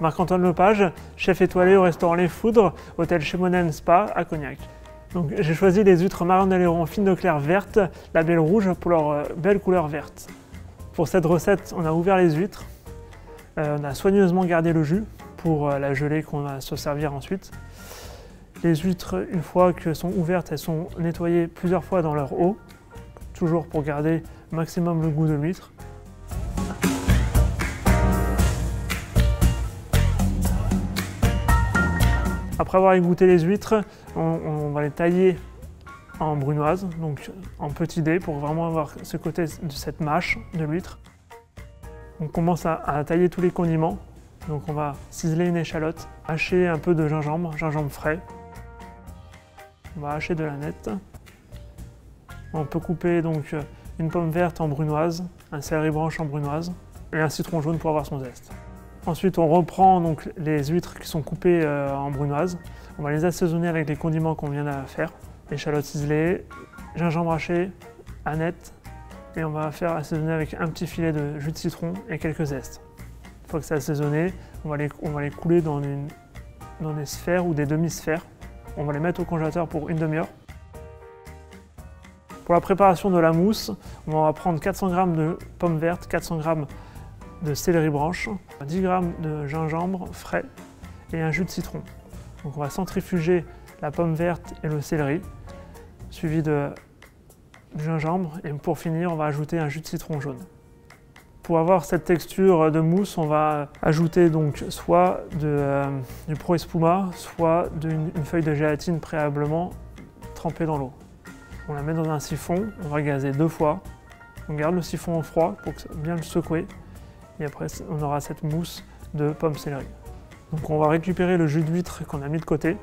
Marc-Antoine Lepage, chef étoilé au restaurant Les Foudres, hôtel Chemonen Spa à Cognac. J'ai choisi les huîtres marron d'aileron fines de clair verte, label rouge pour leur euh, belle couleur verte. Pour cette recette, on a ouvert les huîtres, euh, on a soigneusement gardé le jus pour euh, la gelée qu'on va se servir ensuite. Les huîtres, une fois qu'elles sont ouvertes, elles sont nettoyées plusieurs fois dans leur eau, toujours pour garder maximum le goût de l'huître. Après avoir égoutté les huîtres, on, va les tailler en brunoise, donc en petits dés pour vraiment avoir ce côté de cette mâche de l'huître. On commence à, à, tailler tous les condiments. Donc on va ciseler une échalote, hacher un peu de gingembre, gingembre frais. On va hacher de la nette. On peut couper donc une pomme verte en brunoise, un céleri branche en brunoise et un citron jaune pour avoir son zeste. Ensuite, on reprend donc les huîtres qui sont coupées euh, en brunoise. On va les assaisonner avec les condiments qu'on vient de faire. Échalotes ciselées, gingembre haché, aneth. Et on va faire assaisonner avec un petit filet de jus de citron et quelques zestes. Une fois que c'est assaisonné, on va les, on va les couler dans, dans des sphères ou des demi-sphères. On va les mettre au congélateur pour une demi-heure. Pour la préparation de la mousse, on va prendre 400 g de pommes vertes, 400 g de céleri branche, 10 g de gingembre frais et un jus de citron. On va centrifuger la pomme verte et le céleri, suivi de gingembre et pour finir on va ajouter un jus de citron jaune. Pour avoir cette texture de mousse, on va ajouter donc soit euh, du Pro Espuma, soit une feuille de gélatine préalablement trempée dans l'eau. On la met dans un siphon, on va gazer deux fois. On garde le siphon au froid pour bien le secouer et après on aura cette mousse de pomme céleri. Donc on va récupérer le jus d'huître qu'on a mis de côté,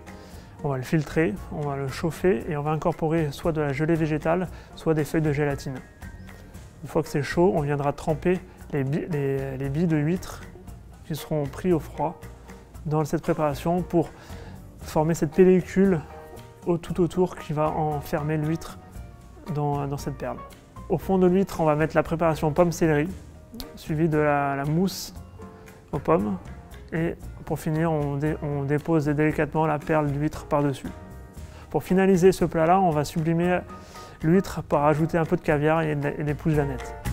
on va le filtrer, on va le chauffer et on va incorporer soit de la gelée végétale, soit des feuilles de gélatine. Une fois que c'est chaud, on viendra tremper les, billes, de huître qui seront pris au froid dans cette préparation pour former cette pellicule tout autour qui va enfermer l'huître dans, dans cette perle. Au fond de l'huître, on va mettre la préparation pomme céleri suivi de la, mousse aux pommes. Et pour finir, on, dépose délicatement la perle d'huître par-dessus. Pour finaliser ce plat-là, on va sublimer l'huître par ajouter un peu de caviar et des pousses d'aneth.